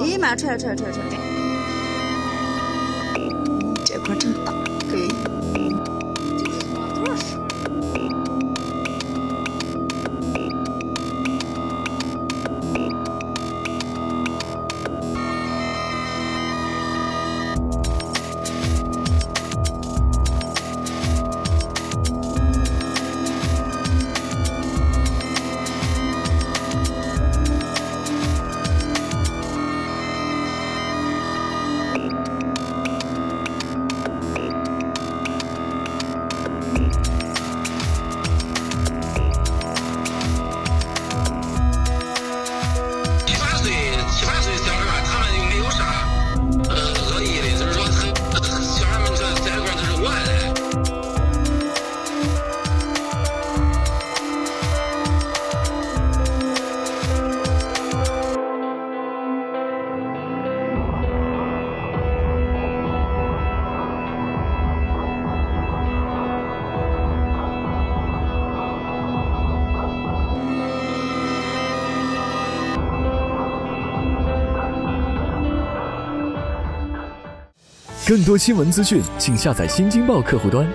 哎妈，踹踹踹踹！更多新闻资讯，请下载新京报客户端。